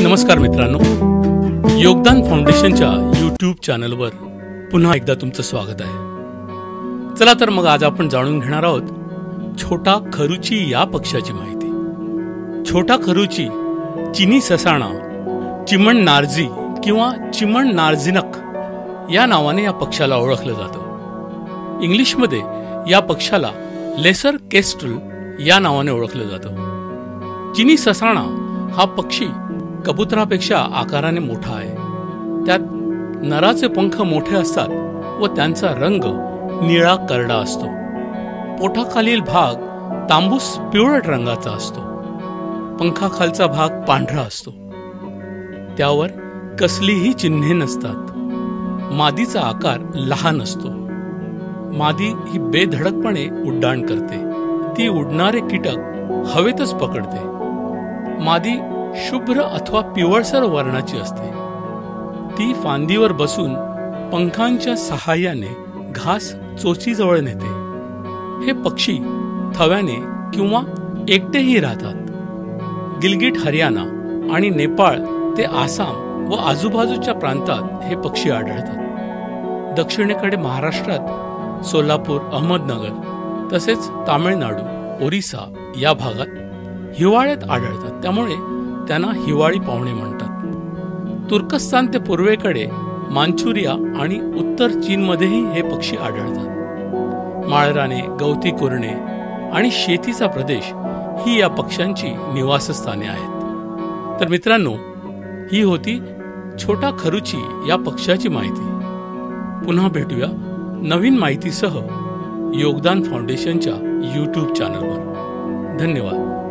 नमस्कार मित्रांनो. योगदान फाउंडेशनच्या यूट्यूब चॅनलवर पुन्हा एकदा तुमचं स्वागत आहे. चला तर मग आज आपण जाणून घेणार आहोत छोटा खरुची या पक्षाची माहिती. छोटा खरुची चिनी ससाणा चिमण नार्जी किंवा चिमण नार्जिनक या नावाने या पक्षाला ओळखलं जातं. इंग्लिशमध्ये या पक्षाला लेसर केस्ट्रल या नावाने ओळखलं जातं. चिनी ससाणा हा पक्षी कबुतरापेक्षा आकाराने मोठा आहे. त्यात नराचे पंख मोठे असतात व त्यांचा रंग निळा करडा असतो. पोटाखालील भाग तांबूस पिवळट रंगाचा असतो. पंखाखालचा भाग पांढरा असतो. त्यावर कसलीही चिन्हे नसतात. मादीचा आकार लहान असतो. मादी ही बेधडकपणे उड्डाण करते. ती उडणारे कीटक हवेतच पकडते. मादी शुभ्र अथवा पिवळसर वर्णाची असते. ती फांदीवर बसून पंखांच्या सहाय्याने घास चोचीजवळ नेते. हे पक्षी थव्याने किंवा एकटेही राहतात. गिलगिट हरियाणा आणि नेपाळ ते आसाम व आजूबाजूच्या प्रांतात हे पक्षी आढळतात. दक्षिणेकडे महाराष्ट्रात सोलापूर अहमदनगर तसेच तामिळनाडू ओरिसा या भागात हिवाळ्यात आढळतात. त्यामुळे त्यांना हिवाळी पाहुणे म्हणतात. तुर्कस्तान ते पूर्वेकडे मांचुरिया आणि उत्तर चीनमध्येही हे पक्षी आढळतात. माळराने गवती कुरणे आणि शेतीचा प्रदेश ही या पक्ष्यांची निवासस्थाने आहेत. तर मित्रांनो ही होती छोटा खरुची या पक्षाची माहिती. पुन्हा भेटूया नवीन माहितीसह योगदान फाउंडेशनच्या यूट्यूब चॅनलवर धन्यवाद.